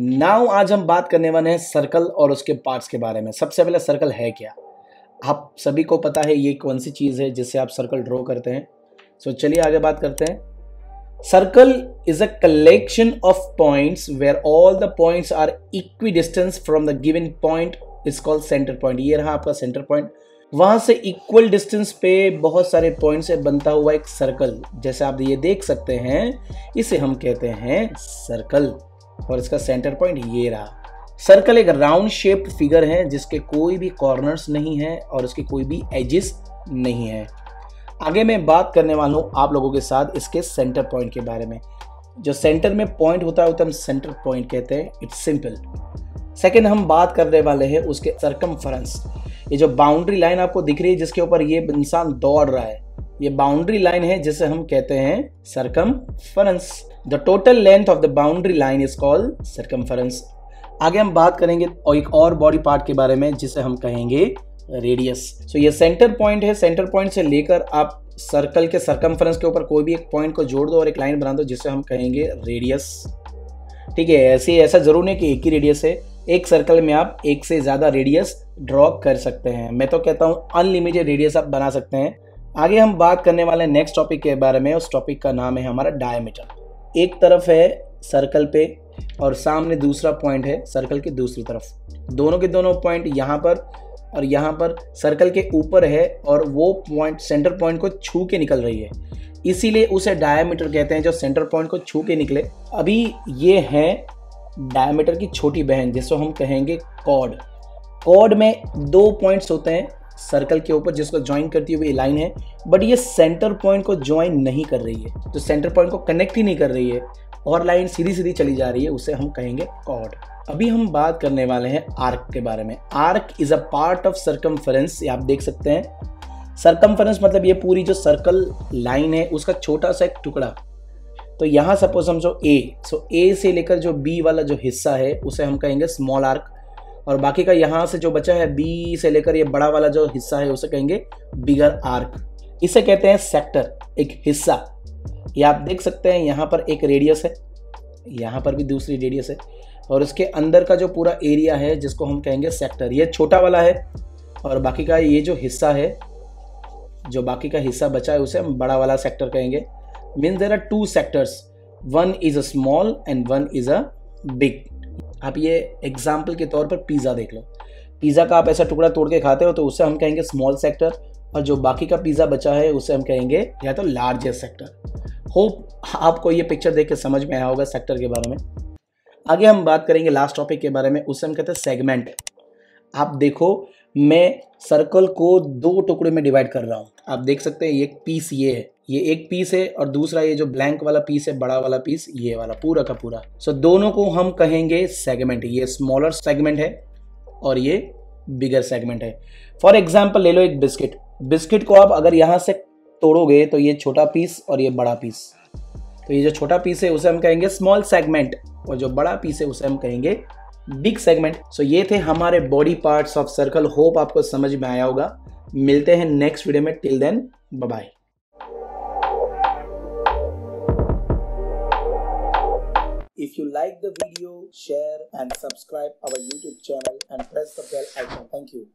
Now आज हम बात करने वाले हैं सर्कल और उसके पार्ट्स के बारे में। सबसे पहले सर्कल है क्या? आप सभी को पता है ये कौन सी चीज़ है जिससे आप सर्कल ड्रॉ करते हैं। सो so, चलिए आगे बात करते हैं। Circle is a collection of points where all the points are equidistance from the given point is called centre point ये रहा आपका सेंटर पॉइंट वहाँ से इक्वल डिस्टेंस पे बहुत सारे पॉइंट से बनता हुआ एक सर्कल जैसे आप ये देख सकते हैं इसे हम कहते हैं सर्कल और इसका सेंटर पॉइंट ये रहा। सर्कल एक राउंड शेप्ड फिगर है, जिसके कोई भी कॉर्नर्स नहीं है और उसके कोई भी एजिस नहीं है। आगे मैं बात करने वाला हूँ आप लोगों के साथ इसके सेंटर पॉइंट के बारे में। जो सेंटर में पॉइंट होता है, उसे हम सेंटर पॉइंट कहते हैं। इट्स सिंपल सेकेंड हम बात करने वाले हैं उसके सरकम ये जो बाउंड्री लाइन आपको दिख रही है, जिसके ऊपर ये इंसान दौड़ रहा है, ये बाउंड्री लाइन है जिसे हम कहते हैं circum the total length of the boundary line is called circum आगे हम बात करेंगे और एक और बॉडी पार्ट के बारे में जिसे हम कहेंगे रेडियस सो so, ये सेंटर पॉइंट है। सेंटर पॉइंट से लेकर आप सर्कल के सरकम के ऊपर कोई भी एक पॉइंट को जोड़ दो और एक लाइन बना दो जिसे हम कहेंगे रेडियस ठीक है ऐसे ऐसा ज़रूर नहीं कि एक ही रेडियस है। एक सर्कल में आप एक से ज़्यादा रेडियस ड्रॉ कर सकते हैं। मैं तो कहता हूँ अनलिमिटेड रेडियस आप बना सकते हैं। आगे हम बात करने वाले नेक्स्ट टॉपिक के बारे में। उस टॉपिक का नाम है हमारा डायमीटर एक तरफ़ है सर्कल पे और सामने दूसरा पॉइंट है सर्कल के दूसरी तरफ़। दोनों के दोनों पॉइंट यहाँ पर और यहाँ पर सर्कल के ऊपर है और वो पॉइंट सेंटर पॉइंट को छू के निकल रही है। इसीलिए उसे डायमीटर कहते हैं, जो सेंटर पॉइंट को छू के निकले। अभी ये है डायमीटर की छोटी बहन, जिसको हम कहेंगे कॉड कॉड में दो पॉइंट्स होते हैं सर्कल के ऊपर जिसको ज्वाइन करती हुई लाइन है। बट ये सेंटर पॉइंट को ज्वाइन नहीं कर रही है। तो सेंटर पॉइंट को कनेक्ट ही नहीं कर रही है। और लाइन सीधी सीधी चली जा रही है, उसे हम कहेंगे कॉड अभी हम बात करने वाले हैं आर्क के बारे में। Arc is a part of circumference आप देख सकते हैं। सरकमफरेंस मतलब ये पूरी जो सर्कल लाइन है, उसका छोटा सा एक टुकड़ा। तो यहाँ सपोज़ समझो ए सो ए से लेकर जो बी वाला जो हिस्सा है, उसे हम कहेंगे स्मॉल आर्क और बाकी का यहाँ से जो बचा है बी से लेकर ये बड़ा वाला जो हिस्सा है, उसे कहेंगे बिगर आर्क इसे कहते हैं सेक्टर एक हिस्सा. ये आप देख सकते हैं, यहाँ पर एक रेडियस है, यहाँ पर भी दूसरी रेडियस है, और उसके अंदर का जो पूरा एरिया है, जिसको हम कहेंगे सेक्टर ये छोटा वाला है, और बाकी का ये जो हिस्सा है, जो बाकी का हिस्सा बचा है, उसे हम बड़ा वाला सेक्टर कहेंगे. Means there are two sectors one is a small and one is a big आप ये एग्ज़ाम्पल के तौर पर पिज़्ज़ा देख लो। पिज़्ज़ा का आप ऐसा टुकड़ा तोड़ के खाते हो तो उससे हम कहेंगे स्मॉल सेक्टर और जो बाकी का पिज़्ज़ा बचा है उसे हम कहेंगे या तो लार्जेस्ट सेक्टर होप आपको ये पिक्चर देख के समझ में आया होगा सेक्टर के बारे में। आगे हम बात करेंगे लास्ट टॉपिक के बारे में उससे हम कहते हैं सेगमेंट आप देखो मैं सर्कल को दो टुकड़े में डिवाइड कर रहा हूँ। आप देख सकते हैं एक पीस ये है। ये एक पीस है और दूसरा ये जो ब्लैंक वाला पीस है बड़ा वाला पीस ये वाला पूरा का पूरा। सो so, दोनों को हम कहेंगे सेगमेंट ये स्मॉलर सेगमेंट है और ये बिगर सेगमेंट है। फॉर एग्ज़ाम्पल ले लो एक बिस्किट बिस्किट को आप अगर यहाँ से तोड़ोगे तो ये छोटा पीस और ये बड़ा पीस तो ये जो छोटा पीस है उसे हम कहेंगे स्मॉल सेगमेंट और जो बड़ा पीस है उसे हम कहेंगे बिग सेगमेंट सो ये थे हमारे body parts of circle hope आपको समझ में आया होगा मिलते हैं नेक्स्ट वीडियो में till then bye If you like the video, share and subscribe our YouTube channel and press the bell icon. Thank you.